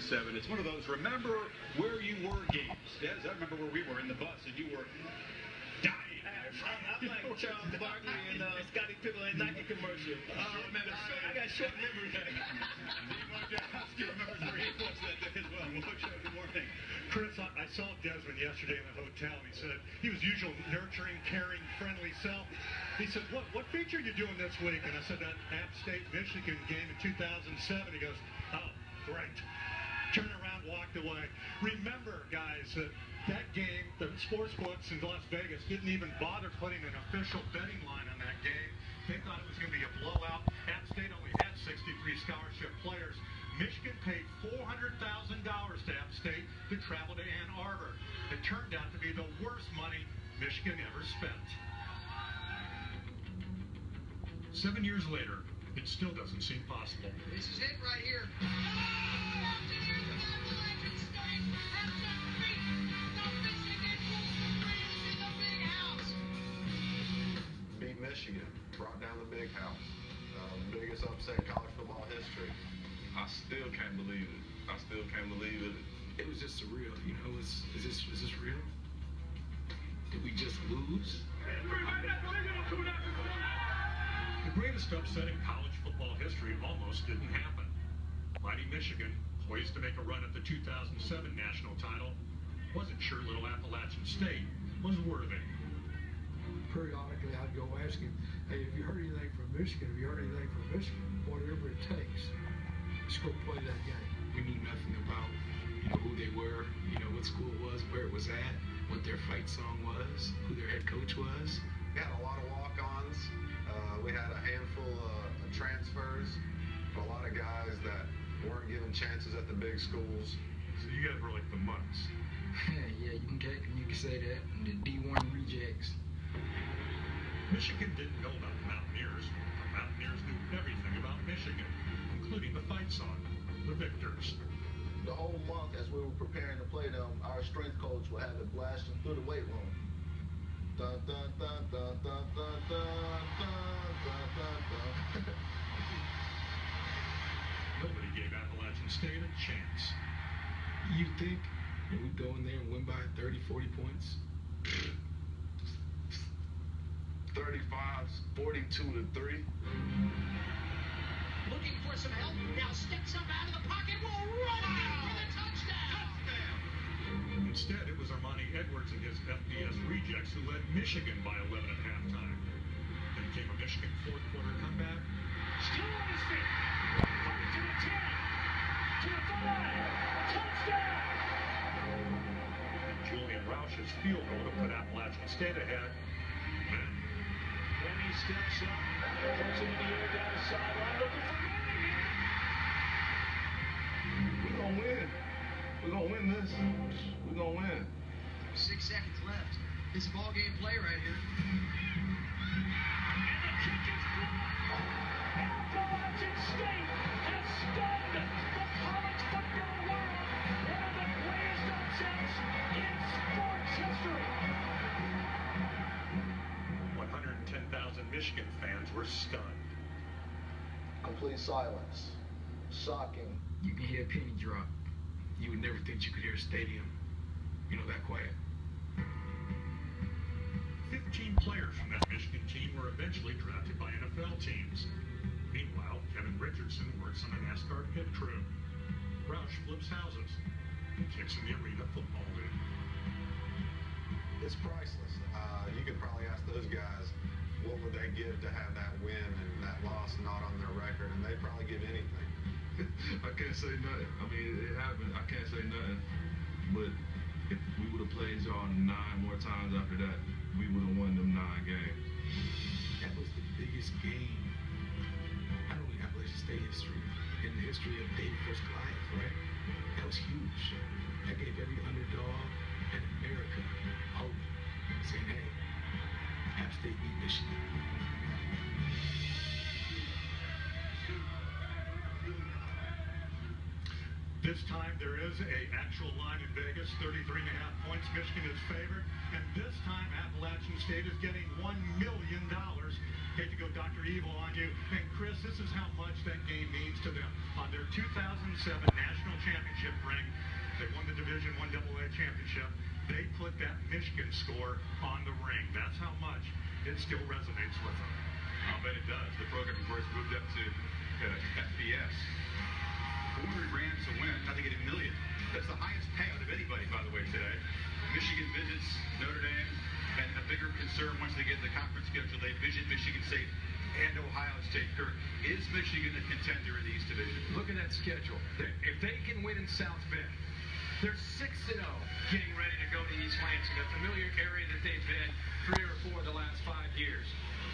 2007. It's one of those remember where you were games. Yes, I remember where we were in the bus and you were dying. I'm like Charles Barkley and uh, Scottie Pippen in Nike commercial. Uh, man, I got short memory. Steve Wojciechowski remembers where he was that day as well. Wojciech, good morning. Chris, I, I saw Desmond yesterday in the hotel. He said he was usual nurturing, caring, friendly self. He said, "What what feature are you doing this week?" And I said, "That App State Michigan game in 2007." He goes, "Oh, great." Turned around, walked away. Remember, guys, that that game, the sports books in Las Vegas didn't even bother putting an official betting line on that game. They thought it was going to be a blowout. App State only had 63 scholarship players. Michigan paid $400,000 to App State to travel to Ann Arbor. It turned out to be the worst money Michigan ever spent. Seven years later, it still doesn't seem possible. This is it right here. Brought down the big house. Uh, biggest upset in college football history. I still can't believe it. I still can't believe it. It was just surreal, you know. Is, is this is this real? Did we just lose? The greatest upset in college football history almost didn't happen. Mighty Michigan, poised to make a run at the 2007 national title, wasn't sure little Appalachian State was worthy. Periodically I'd go ask him, hey, have you heard anything from Michigan? Have you heard anything from Michigan? Whatever it takes. Let's go play that game. We knew nothing about, you know, who they were, you know, what school it was, where it was at, what their fight song was, who their head coach was. We had a lot of walk-ons. Uh, we had a handful of transfers. A lot of guys that weren't given chances at the big schools. So you guys were like the months. yeah, you can take, you can say that. And the D1 rejects. Michigan didn't know about the Mountaineers. The Mountaineers knew everything about Michigan, including the fight song, the Victors. the whole month as we were preparing to play them, our strength coach would have it blasting through the weight room. Dun dun dun dun dun dun dun dun dun dun dun. Nobody gave Appalachian State a chance. You think that we go in there and win by 30, 40 points? 35, 42 to 3. Looking for some help. Now sticks up out of the pocket. Will run it for the touchdown. Instead, it was Armani Edwards and his FBS rejects who led Michigan by 11 at halftime. Then came a Michigan fourth quarter comeback. Still on his feet. Back to the 10. To the 5. Touchdown. Julian Rauch's field goal to put Appalachian State ahead. He steps up, throws it in the air down the sideline, looking for Manningham. We're gonna win. We're gonna win this. We're gonna win. Six seconds left. This ball game play right here. Complete silence. Shocking. You can hear a penny drop. You would never think you could hear a stadium, you know, that quiet. 15 players from that Michigan team were eventually drafted by NFL teams. Meanwhile, Kevin Richardson works on a NASCAR pit crew. Rauch flips houses and kicks in the arena football league. It's priceless. Uh, you could probably ask those guys what would they give to have that record, and they'd probably give anything. I can't say nothing. I mean, it happened. I can't say nothing. But if we would have played y'all nine more times after that, we would have won them nine games. That was the biggest game, not only in Appalachian State history, in the history of David versus Goliath, right? That was huge. That gave every underdog in America hope, saying, hey, App State beat Michigan. This time there is a actual line in Vegas, 33 and a half points. Michigan is favored. And this time Appalachian State is getting $1 million. Hate to go Dr. Evil on you. And Chris, this is how much that game means to them. On their 2007 national championship ring, they won the Division One AA championship. They put that Michigan score on the ring. That's how much it still resonates with them. I'll bet it does. The program, of course, moved up to uh, FBS. 400 grand to win. Now they get a million. That's the highest payout of anybody, by the way, today. Michigan visits Notre Dame, and a bigger concern once they get in the conference schedule, they visit Michigan State and Ohio State. Kirk, is Michigan a contender in the East Division? Look at that schedule. If they can win in South Bend, they're 6 0 getting ready to go to East Lansing, a familiar area that they've been three or four the last five years.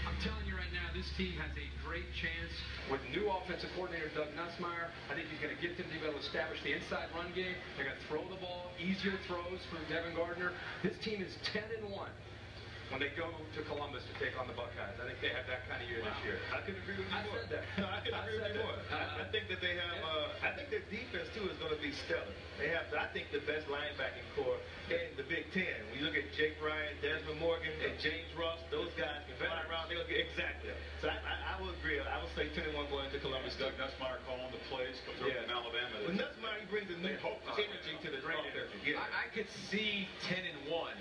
I'm telling you right now, this team has a great chance with new offensive coordinator Doug Nussmeier. I think he's going to get them to be able to establish the inside run game. They're going to throw the ball, easier throws for Devin Gardner. This team is 10 and 1 when they go to Columbus to take on the Buckeyes. I think they have that kind of year this year. I could agree with you I more. said that. No, I could I agree with you that. more. I, I think that they have. Uh, I think their defense too is going stellar. They have, I think, the best linebacking corps in the Big Ten. When you look at Jake Ryan, Desmond Morgan, and James Ross, those guys can fly around. They're gonna get exactly. So I, I, I will agree. I will say 10 and 1 going into Columbus. Doug Nussmeier calling the plays from Yeah. from Alabama. But Nussmeier he brings a new hope energy to the Great offense. energy. Yeah. I, I could see 10 and 1,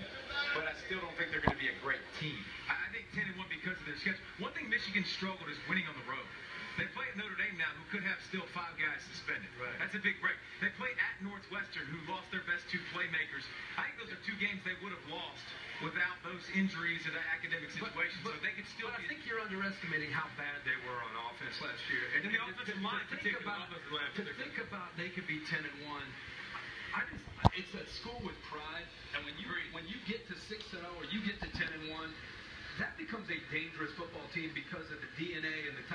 but I still don't think they're going to be a great team. I, I think 10 and 1 because of their schedule. One thing Michigan struggled is winning on the road. They play at Notre Dame now, who could have still five guys suspended. Right. That's a big break. They play at Northwestern, who lost their best two playmakers. I think those are two games they would have lost without those injuries and that academic situation. so they could still But I think you're underestimating how bad they were on offense last year. And the offensive line to think about, the offensive line to think about they could be 10 and 1. I just, it's a school with pride, and when you when you get to six and zero or you get to ten and one, that becomes a dangerous football team because of the DNA and the type of kids that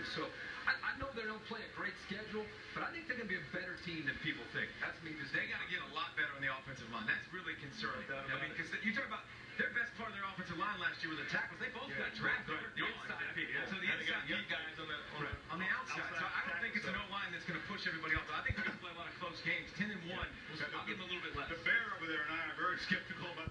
they. So I, I know they don't play a great schedule, but I think they're going to be a better team than people think. That's me. Just They got to get a lot better on the offensive line. That's really concerning. No I mean, because you talk about their best part of their offensive line last year were the tackles. They both Yeah, got drafted. right. The The inside inside people. people. So the And they got inside young guys on the on, the, on the outside. outside So I don't think it's an. O line that's going to push everybody else. I think they're going to play a lot of close games. Ten and one. I'll give them a little bit less. The bear over there and I are very skeptical about